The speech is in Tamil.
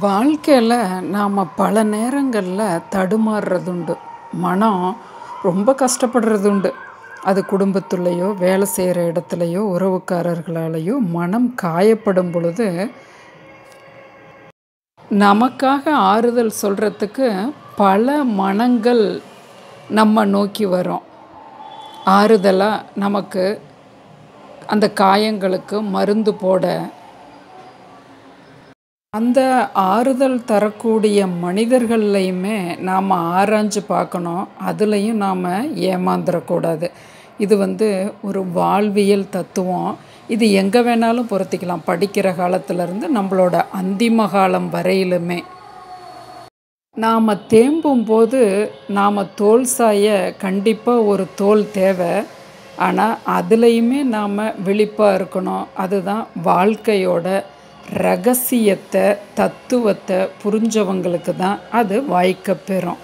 வாழ்க்கையில் நாம் பல நேரங்களில் தடுமாறுறதுண்டு. மனம் ரொம்ப கஷ்டப்படுறதுண்டு. அது குடும்பத்துலேயோ வேலை செய்கிற இடத்துலையோ உறவுக்காரர்களாலேயோ மனம் காயப்படும் பொழுது நமக்காக ஆறுதல் சொல்கிறதுக்கு பல மனங்கள் நம்ம நோக்கி வரும். ஆறுதலாக நமக்கு அந்த காயங்களுக்கு மருந்து போட அந்த ஆறுதல் தரக்கூடிய மனிதர்கள்லையுமே நாம் ஆராய்ஞ்சு பார்க்கணும். அதுலேயும் நாம் ஏமாந்துடக்கூடாது இது வந்து ஒரு வாழ்வியல் தத்துவம். இது எங்கே வேணாலும் பொருத்திக்கலாம். படிக்கிற காலத்துலேருந்து நம்மளோட அந்திம காலம் வரையிலுமே. நாம் தேம்பும் போது நாம் தோல் சாய கண்டிப்பாக ஒரு தோல் தேவை. ஆனால் அதுலேயுமே நாம் விழிப்பாக இருக்கணும். அதுதான் வாழ்க்கையோட ரகசியத்தை தத்துவத்தை புரிஞ்சவங்களுக்கு தான் அது வாய்க்கப்பெறும்